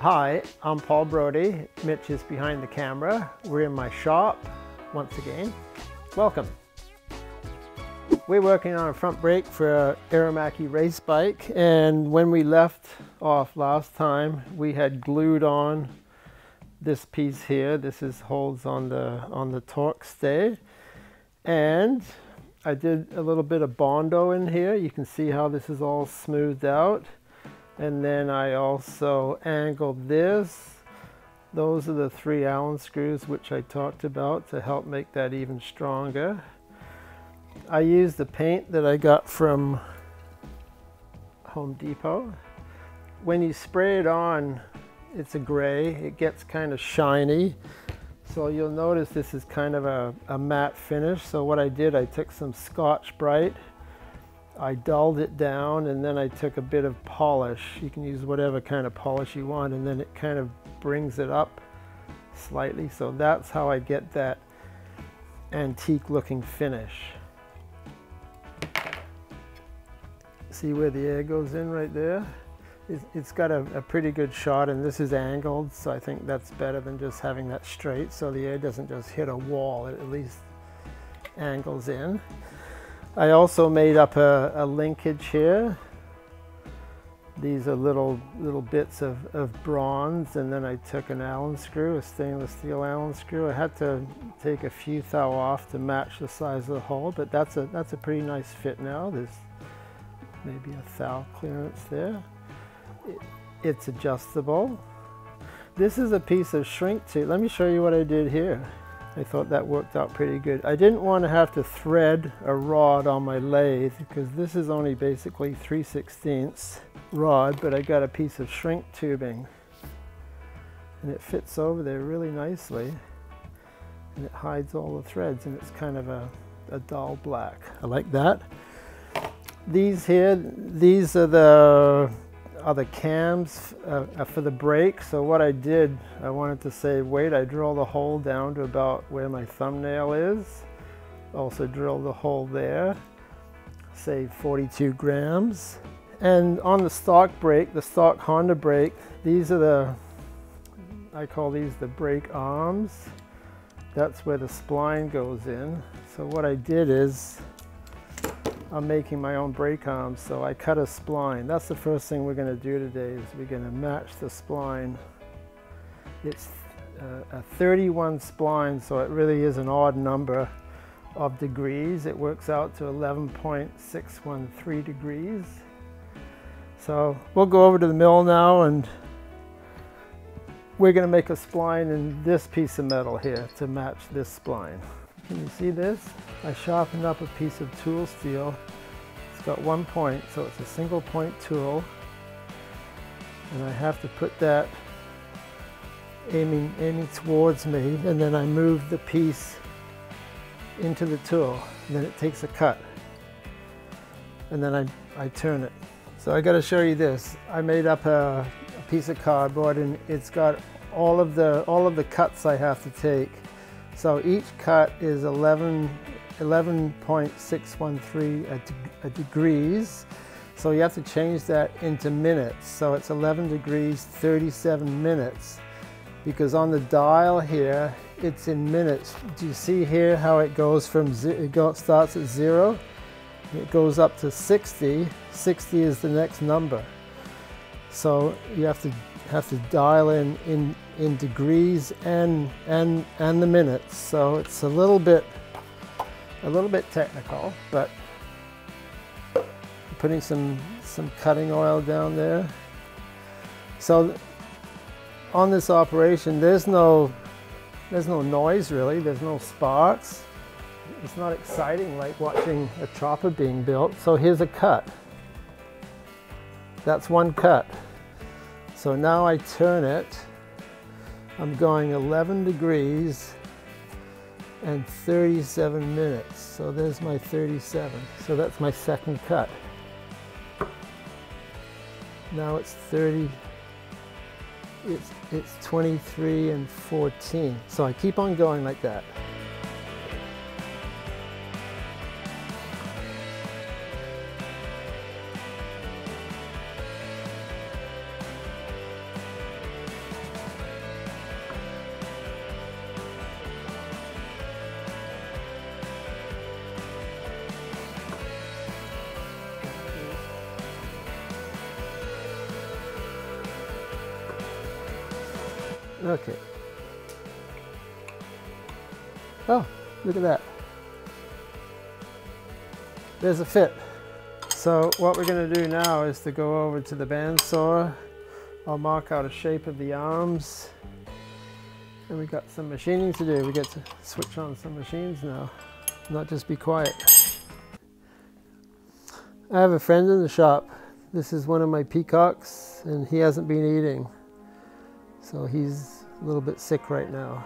Hi, I'm Paul Brodie. Mitch is behind the camera. We're in my shop once again. Welcome. We're working on a front brake for a Aermacchi race bike and when we left off last time we had glued on this piece here. This is holds on the on the torque stay and I did a little bit of Bondo in here. You can see how this is all smoothed out. And then I also angled this. Those are the three Allen screws which I talked about to help make that even stronger. I used the paint that I got from Home Depot. When you spray it on, it's a gray. It gets kind of shiny. So you'll notice this is kind of a, a matte finish. So what I did, I took some Scotch-Brite, I dulled it down, and then I took a bit of polish. You can use whatever kind of polish you want, and then it kind of brings it up slightly. So that's how I get that antique looking finish. See where the air goes in right there? it's got a, a, pretty good shot and this is angled so I think that's better than just having that straight so the air doesn't just hit a wall it at least angles in. I also made up a, a linkage here. These are little little bits of, of bronze and then I took an Allen screw, a stainless steel Allen screw. I had to take a few thou off to match the size of the hole but that's a, that's a pretty nice fit now. There's maybe a thou clearance there it's adjustable. This is a piece of shrink tube. Let me show you what I did here. I thought that worked out pretty good. I didn't want to have to thread a rod on my lathe because this is only basically 3 16ths rod, but I got a piece of shrink tubing. And it fits over there really nicely. And it hides all the threads and it's kind of a, a dull black. I like that. These here, these are the the cams uh, uh, for the brake. So what I did, I wanted to save weight. I drill the hole down to about where my thumbnail is. Also drill the hole there, save 42 grams. And on the stock brake, the stock Honda brake, these are the, I call these the brake arms. That's where the spline goes in. So what I did is, I'm making my own brake arms, so I cut a spline. That's the first thing we're going to do today is we're going to match the spline. It's uh, a 31 spline, so it really is an odd number of degrees. It works out to 11.613 degrees. So we'll go over to the mill now and we're going to make a spline in this piece of metal here to match this spline. Can you see this? I sharpened up a piece of tool steel. It's got one point, so it's a single point tool. And I have to put that aiming, aiming towards me, and then I move the piece into the tool. Then it takes a cut. And then I, I turn it. So I got to show you this. I made up a, a piece of cardboard and it's got all of the all of the cuts I have to take so each cut is 11, 11.613 degrees. So you have to change that into minutes. So it's 11 degrees, 37 minutes. Because on the dial here, it's in minutes. Do you see here how it goes from, it go, starts at zero, it goes up to 60. 60 is the next number. So you have to have to dial in in in degrees and and and the minutes. So it's a little bit a little bit technical, but putting some some cutting oil down there. So on this operation, there's no there's no noise really. There's no sparks. It's not exciting like watching a chopper being built. So here's a cut. That's one cut. So now I turn it. I'm going 11 degrees and 37 minutes. So there's my 37. So that's my second cut. Now it's 30, it's, it's 23 and 14. So I keep on going like that. Look at that. There's a fit. So what we're going to do now is to go over to the bandsaw. I'll mark out a shape of the arms. And we got some machining to do. We get to switch on some machines now, not just be quiet. I have a friend in the shop. This is one of my peacocks and he hasn't been eating. So he's a little bit sick right now.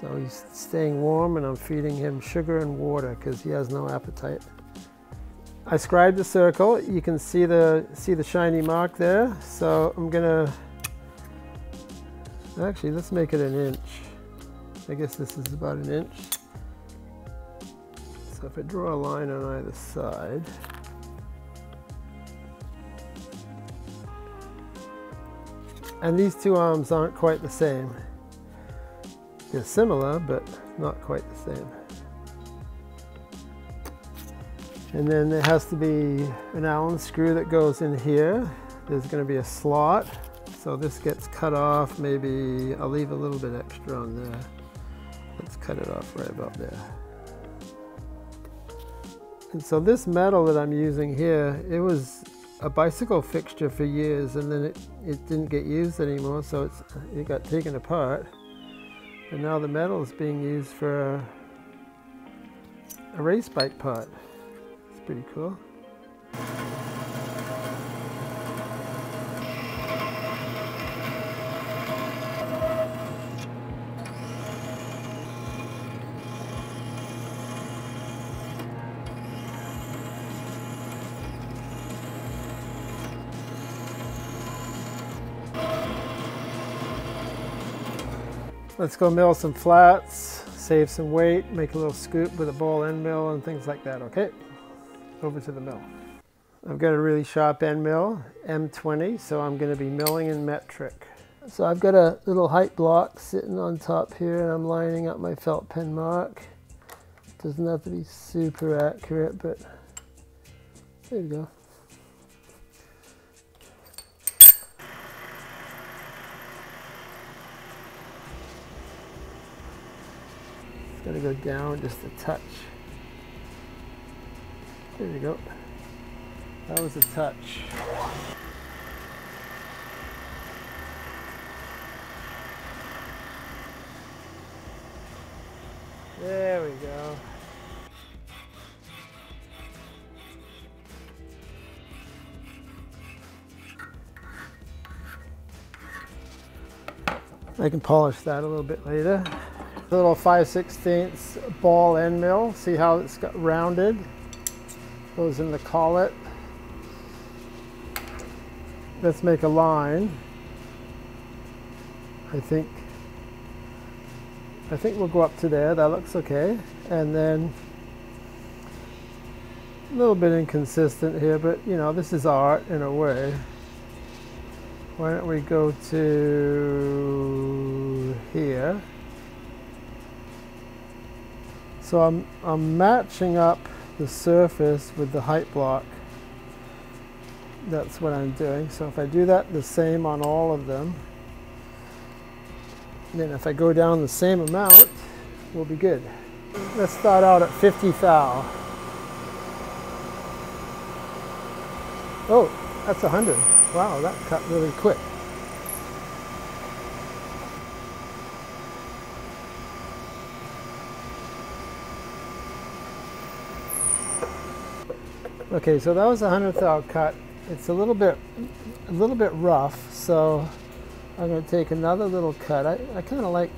So he's staying warm and I'm feeding him sugar and water because he has no appetite. I scribed the circle. You can see the see the shiny mark there. So I'm gonna actually let's make it an inch. I guess this is about an inch. So if I draw a line on either side, and these two arms aren't quite the same. They're similar, but not quite the same. And then there has to be an Allen screw that goes in here. There's going to be a slot. So this gets cut off. Maybe I'll leave a little bit extra on there. Let's cut it off right about there. And so this metal that I'm using here, it was a bicycle fixture for years and then it, it didn't get used anymore. So it's, it got taken apart. And now the metal is being used for a, a race bike part It's pretty cool. Let's go mill some flats, save some weight, make a little scoop with a ball end mill and things like that, okay? over to the mill. I've got a really sharp end mill, M20, so I'm going to be milling in metric. So I've got a little height block sitting on top here and I'm lining up my felt pen mark. Doesn't have to be super accurate, but there you go. To go down just a touch. There you go. That was a touch. There we go. I can polish that a little bit later. Little 5 16 ball end mill. See how it's got rounded? goes in the collet. Let's make a line. I think I think we'll go up to there. That looks okay. And then a little bit inconsistent here, but you know, this is art in a way. Why don't we go to here? So I'm, I'm matching up the surface with the height block. That's what I'm doing. So if I do that the same on all of them, then if I go down the same amount, we'll be good. Let's start out at 50 thou. Oh, that's 100. Wow, that cut really quick. Okay, so that was a hundredth out cut. It's a little bit, a little bit rough, so I'm going to take another little cut. I, I kind of like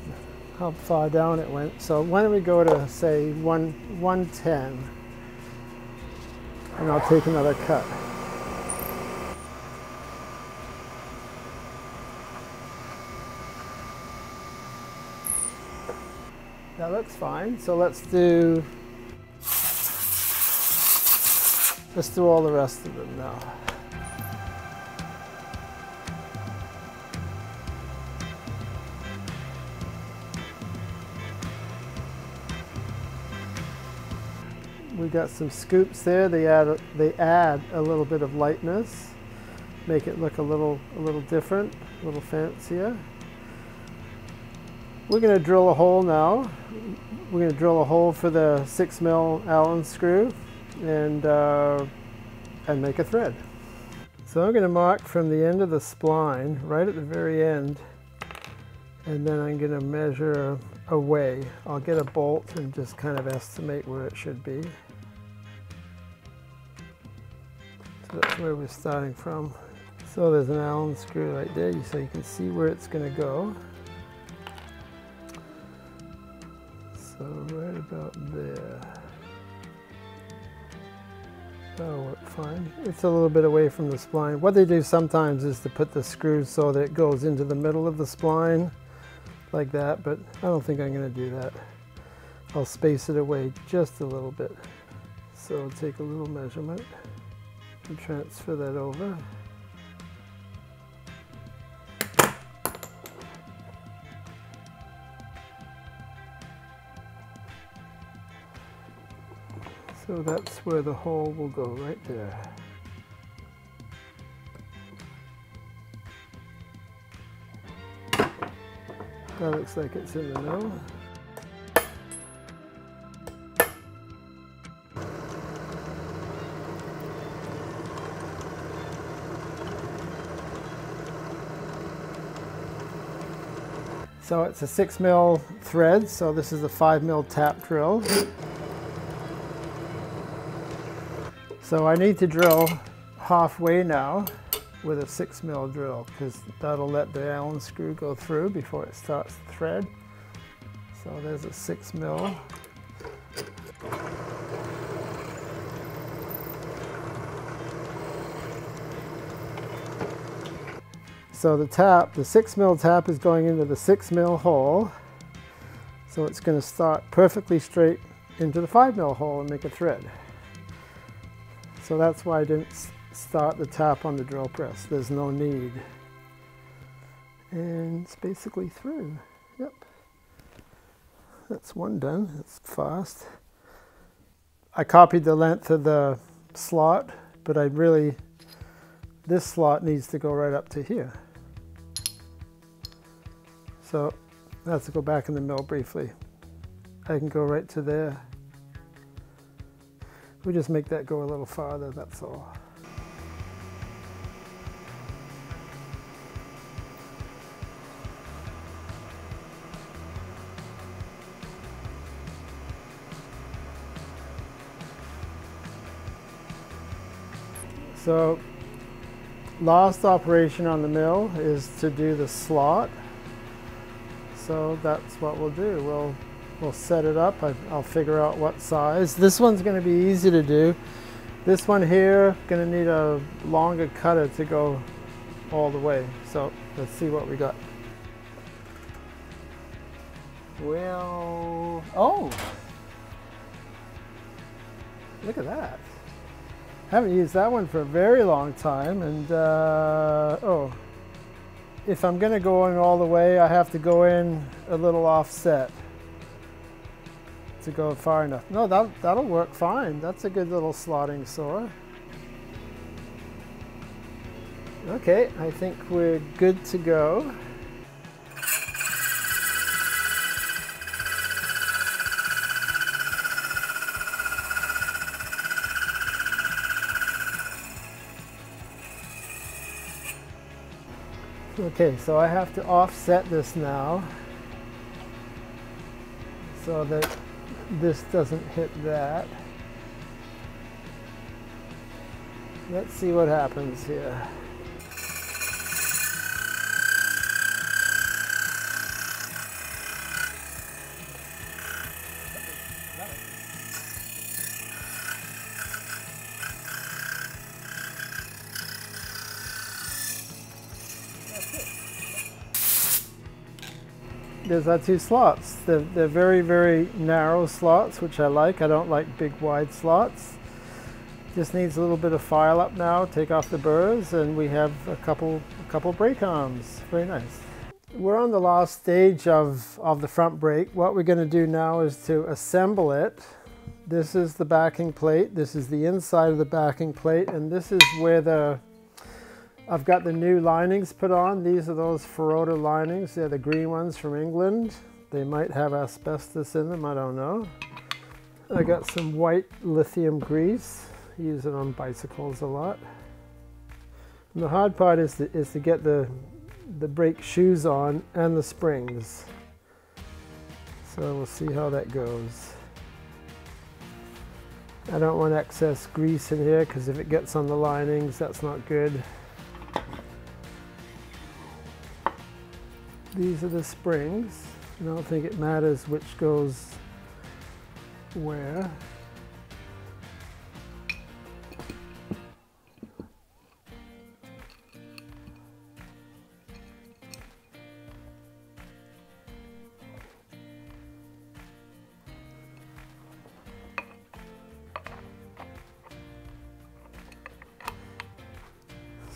how far down it went. So why don't we go to say one 110, and I'll take another cut. That looks fine. So let's do Let's do all the rest of them now. We got some scoops there. They add they add a little bit of lightness, make it look a little a little different, a little fancier. we're going to drill a hole now. We're going to drill a hole for the 6 mil Allen screw and, uh, and make a thread. So I'm going to mark from the end of the spline right at the very end and then I'm going to measure away. I'll get a bolt and just kind of estimate where it should be. So that's where we're starting from. So there's an Allen screw right there so you can see where it's going to go. So right about there. Oh, Work fine. It's a little bit away from the spline. What they do sometimes is to put the screws so that it goes into the middle of the spline like that, but I don't think I'm going to do that. I'll space it away just a little bit. So I'll take a little measurement and transfer that over. So that's where the hole will go, right there. That looks like it's in the middle. So it's a six mil thread, so this is a five mil tap drill. So I need to drill halfway now with a six mil drill because that'll let the Allen screw go through before it starts to thread. So there's a six mil. So the tap, the six mil tap is going into the six mil hole. So it's going to start perfectly straight into the five mil hole and make a thread. So that's why I didn't start the tap on the drill press. There's no need. And it's basically through. Yep. That's one done. It's fast. I copied the length of the slot, but I really, this slot needs to go right up to here. So let's go back in the mill briefly. I can go right to there. We just make that go a little farther, that's all. So last operation on the mill is to do the slot. So that's what we'll do. We'll, we'll set it up. I, will figure out what size. This one's going to be easy to do. This one here, going to need a longer cutter to go all the way. So let's see what we got. Well, oh, look at that. Haven't used that one for a very long time. And, uh, oh, if I'm going to go in all the way, I have to go in a little offset to go far enough. No, that, that'll work fine. That's a good little slotting saw. Okay, I think we're good to go. Okay, so I have to offset this now so that this doesn't hit that. Let's see what happens here. There's our two slots. They're, they're very, very narrow slots, which I like. I don't like big, wide slots. Just needs a little bit of file up now, take off the burrs, and we have a couple, a couple brake arms. Very nice. We're on the last stage of, of the front brake. What we're going to do now is to assemble it. This is the backing plate. This is the inside of the backing plate, and this is where the I've got the new linings put on. These are those Ferodo linings. They're the green ones from England. They might have asbestos in them, I don't know. I got some white lithium grease. Use it on bicycles a lot. And the hard part is to, is to get the, the brake shoes on and the springs. So we'll see how that goes. I don't want excess grease in here because if it gets on the linings, that's not good. These are the springs. I don't think it matters which goes where.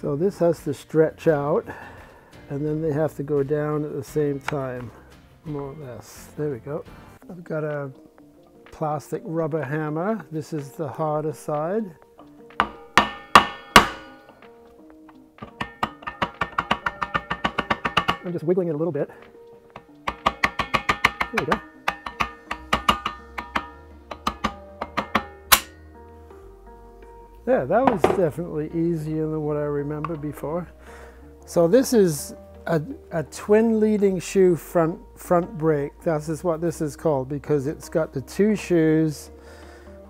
So this has to stretch out and then they have to go down at the same time, more or less. There we go. I've got a plastic rubber hammer. This is the harder side. I'm just wiggling it a little bit. There we go. Yeah, that was definitely easier than what I remember before. So this is a, a, twin leading shoe front front brake. This is what this is called because it's got the two shoes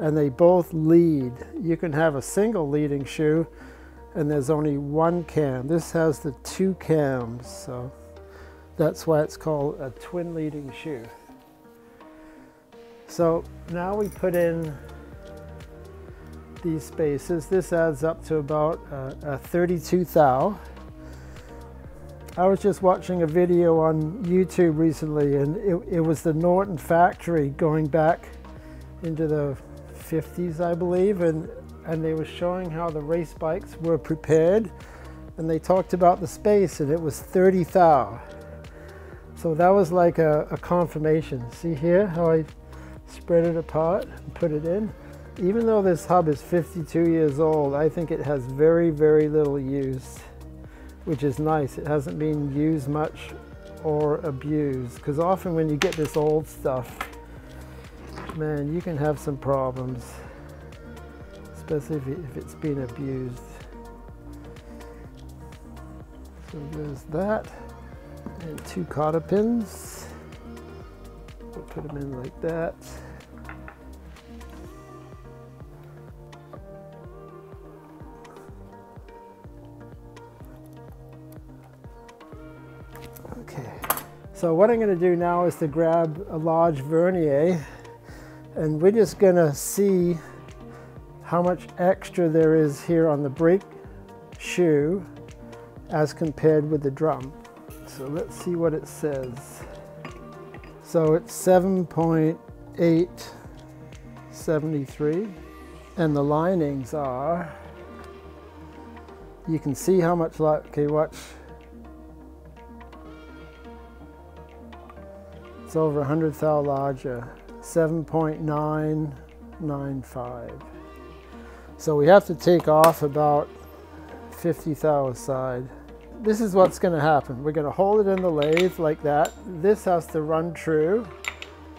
and they both lead. You can have a single leading shoe and there's only one cam. This has the two cams, so that's why it's called a twin leading shoe. So now we put in these spaces. This adds up to about uh, a 32 thou. I was just watching a video on YouTube recently and it, it was the Norton factory going back into the 50s, I believe, and, and they were showing how the race bikes were prepared and they talked about the space and it was 30 thou. So that was like a, a confirmation. See here how I spread it apart and put it in? Even though this hub is 52 years old, I think it has very, very little use, which is nice. It hasn't been used much or abused, because often when you get this old stuff, man, you can have some problems, especially if, it's been abused. So there's that, and two cotter pins. We'll put them in like that. So what I'm going to do now is to grab a large vernier and we're just going to see how much extra there is here on the brake shoe as compared with the drum. So let's see what it says. So it's 7.873 and the linings are, you can see how much, okay watch, It's over 100 thou larger, uh, 7.995. So we have to take off about 50 thou aside. This is what's going to happen. We're going to hold it in the lathe like that. This has to run true.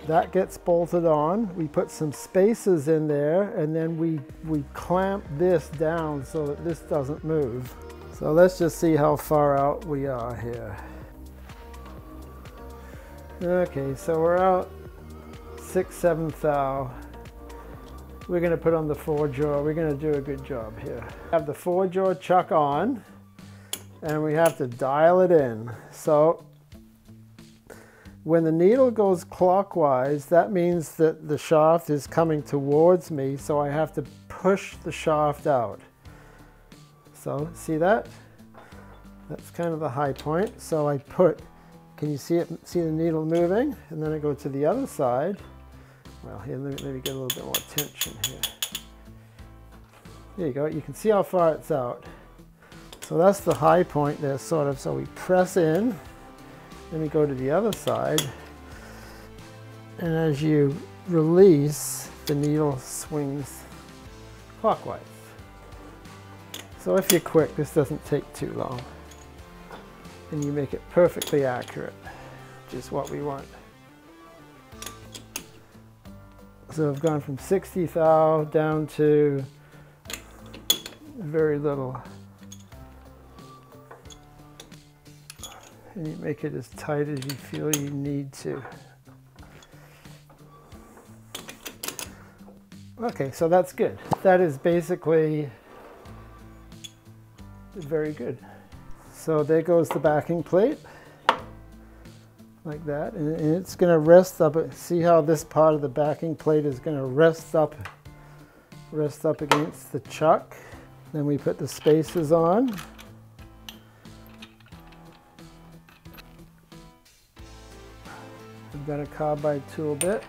That gets bolted on. We put some spacers in there and then we, we clamp this down so that this doesn't move. So let's just see how far out we are here. Okay, so we're out six, seven thou. We're gonna put on the four jaw. We're gonna do a good job here. Have the four jaw chuck on and we have to dial it in. So when the needle goes clockwise, that means that the shaft is coming towards me, so I have to push the shaft out. So see that? That's kind of the high point. So I put can you see it? See the needle moving? And then I go to the other side. Well, here, let me, let me get a little bit more tension here. There you go. You can see how far it's out. So that's the high point there, sort of. So we press in, then we go to the other side. And as you release, the needle swings clockwise. So if you're quick, this doesn't take too long and you make it perfectly accurate, which is what we want. So I've gone from 60 thou down to very little. And you make it as tight as you feel you need to. Okay, so that's good. That is basically very good. So there goes the backing plate, like that. And it's gonna rest up, see how this part of the backing plate is gonna rest up, rest up against the chuck. Then we put the spacers on. I've got a carbide tool bit.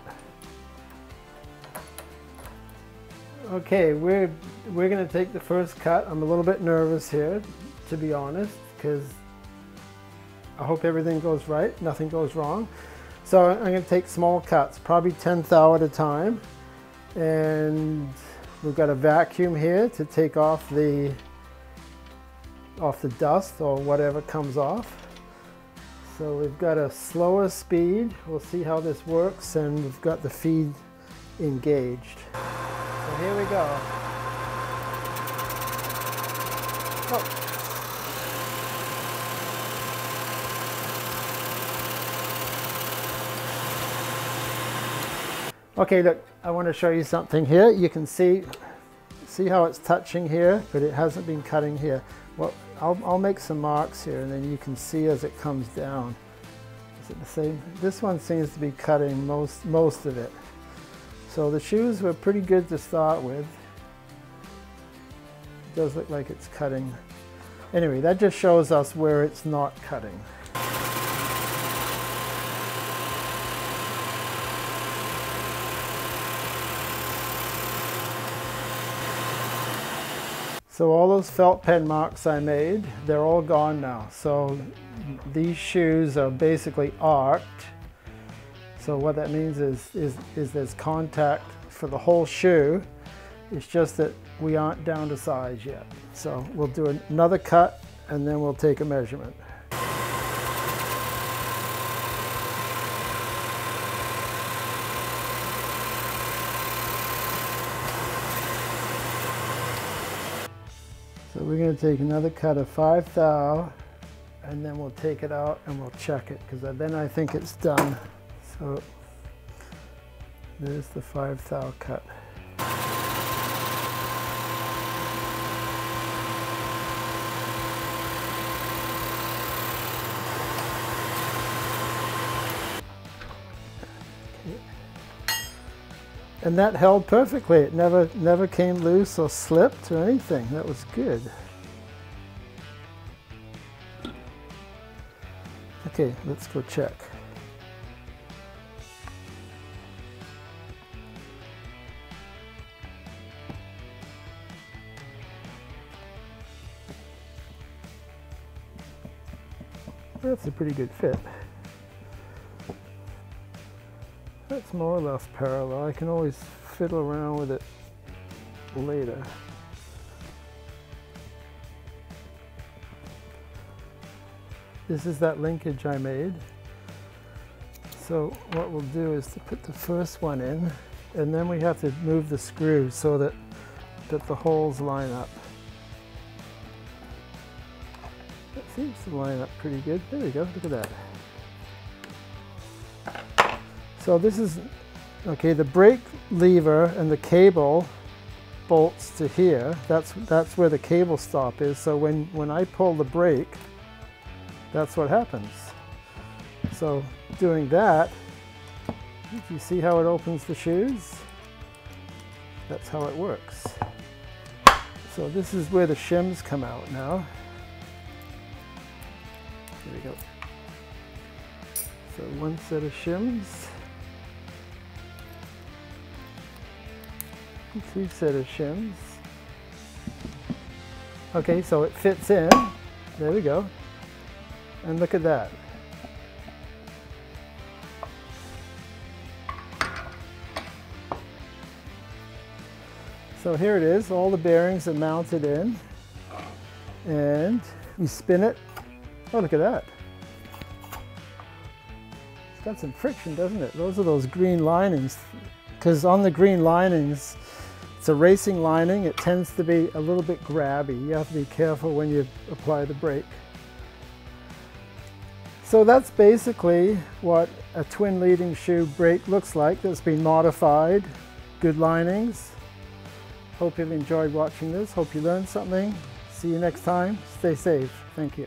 Okay, we're we're gonna take the first cut. I'm a little bit nervous here, to be honest, because I hope everything goes right, nothing goes wrong. So I'm gonna take small cuts, probably 10 thou at a time. And we've got a vacuum here to take off the off the dust or whatever comes off. So we've got a slower speed. We'll see how this works and we've got the feed engaged So here we go. Okay, look, I want to show you something here. You can see see how it's touching here, but it hasn't been cutting here. Well, I'll, I'll make some marks here and then you can see as it comes down. Is it the same? This one seems to be cutting most, most of it. So the shoes were pretty good to start with. It does look like it's cutting. Anyway, that just shows us where it's not cutting. So all those felt pen marks I made, they're all gone now. So these shoes are basically arced so what that means is, is, is there's contact for the whole shoe. It's just that we aren't down to size yet. So we'll do another cut and then we'll take a measurement. We're going to take another cut of 5 thou and then we'll take it out and we'll check it because then I think it's done. So there's the 5 thou cut. And that held perfectly. It never, never came loose or slipped or anything. That was good. Okay, let's go check. That's a pretty good fit. That's more or less parallel. I can always fiddle around with it later. This is that linkage I made. So what we'll do is to put the first one in and then we have to move the screw so that, that the holes line up. It seems to line up pretty good. There we go, look at that. So this is, okay, the brake lever and the cable bolts to here. That's, that's where the cable stop is. So when, when I pull the brake, that's what happens. So doing that, you see how it opens the shoes? That's how it works. So this is where the shims come out now. There we go. So one set of shims. Two set of shims. Okay, so it fits in. There we go. And look at that. So here it is, all the bearings are mounted in. And we spin it Oh, look at that. It's got some friction, doesn't it? Those are those green linings because on the green linings, it's a racing lining. It tends to be a little bit grabby. You have to be careful when you apply the brake. So that's basically what a twin leading shoe brake looks like that's been modified. Good linings. Hope you've enjoyed watching this. Hope you learned something. See you next time. Stay safe. Thank you.